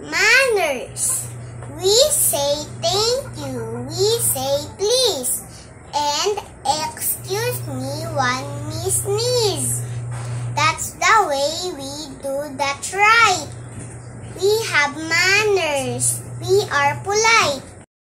manners. We say thank you. We say please. And excuse me when we sneeze. That's the way we do that right. We have manners. We are polite.